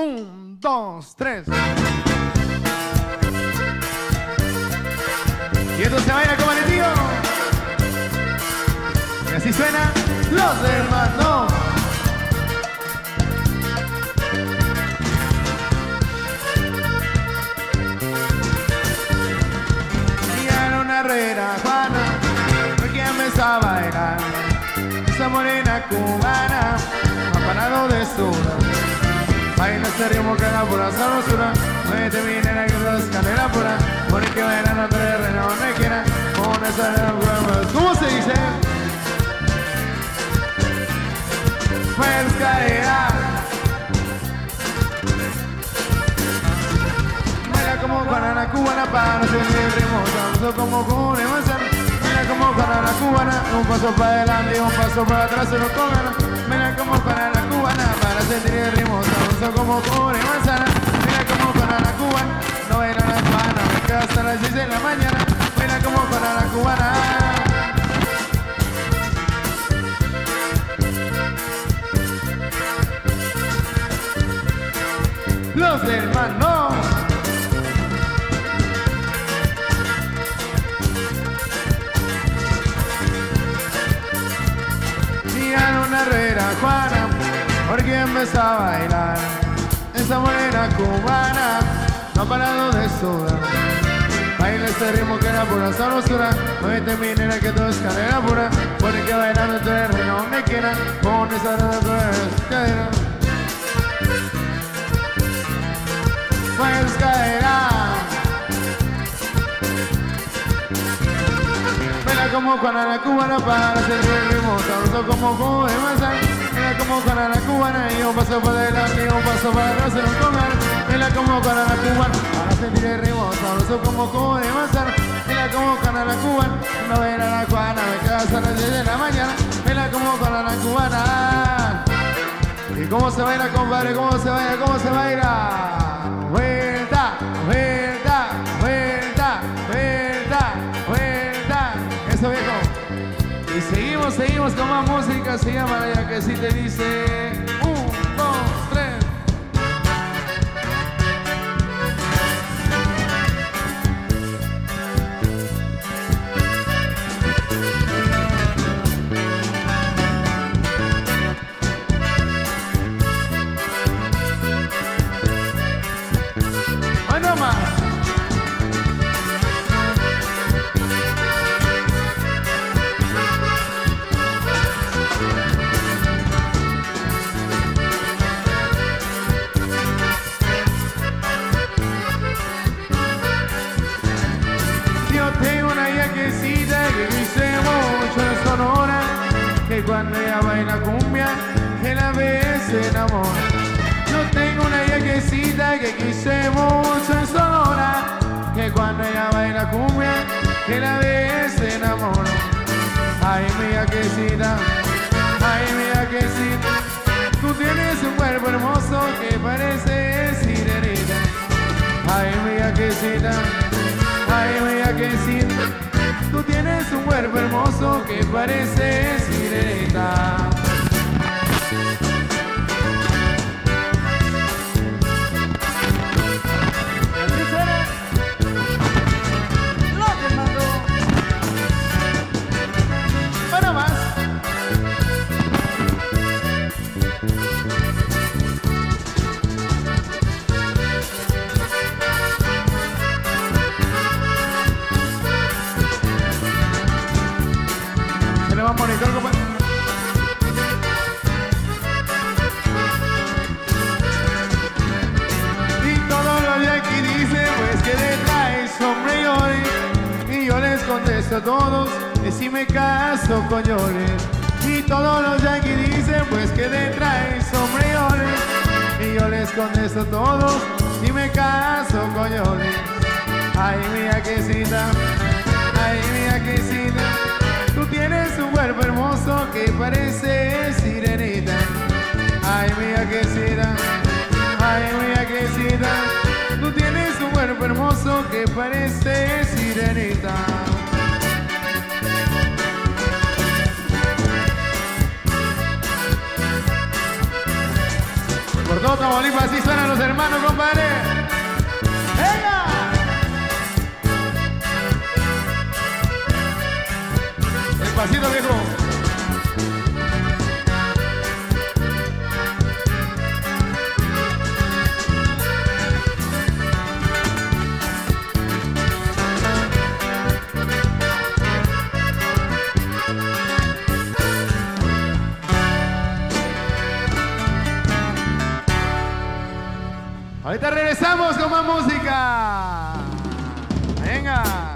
Un, dos, tres. Y esto se baila como el tío. Y así suena los hermanos. Herrera Juana, porque empezó a bailar. Esa morena cubana, parado de suda. Baila este ritmo que da pura sabrosura. Mi nena que sos canela pura. Por que baila no te rena donde quiera. Con esa nena huevos. ¿Cómo se dice? Pues caerá. Baila como banana cubana para hacer el ritmo. Danzo como con manzana. Baila como banana cubana. Un paso para adelante y un paso para atrás. Se lo comen. Baila como banana cubana para sentir el ritmo. Danzo como con manzana. Baila como banana cubana. No baila la cubana. Me hasta las 6 de la mañana. Baila como banana cubana. Los hermanos. Juana, porque empezó a bailar. Esa morena cubana no ha parado de sudar. Baila este ritmo que era pura sabrosura. Muévete mi nena que todo es cadera pura. Porque bailando tú eres reina donde quiera. Con esa nena tú eres cadera. Pues caerá. Baila como Juana la cubana para hacer el ritmo sabroso como jugo de manzana. Como Juana la cubana y un paso para adelante y un paso para atrás se lo comer. Baila como Juana la cubana para sentir el ritmo sabroso como jugo de manzana. Baila como Juana la cubana, no baila la cubana, me quedo hasta las 10 de la mañana. Baila como Juana la cubana. ¿Y cómo se baila, compadre? ¿Cómo se baila? ¿Cómo se baila? Seguimos, con más música. Se llama la que sí te dice. Baila cumbia, que la ve se enamora Yo tengo una yaquecita que quise mucho en Sonora Que cuando ella baila cumbia, que la ve se enamora Ay mi yaquecita, ay mi yaquecita Tú tienes un cuerpo hermoso que parece sirenita. Ay mi yaquecita Ay, tú tienes un cuerpo hermoso que parece sirenita. Contesto a todos, que si me caso con. Y todos los aquí dicen, pues que traes hombre llore. Y yo les contesto a todos, si me caso con. Ay, mía quesita, ay, mía quesita. Tú tienes un cuerpo hermoso que parece sirenita. Ay, mía quesita, ay, mía quesita. Tú tienes un cuerpo hermoso que parece sirenita. Por todo Tamaulipas así suenan los hermanos, compadre. ¡Venga! Despacito, viejo. Ahorita regresamos con más música. Venga.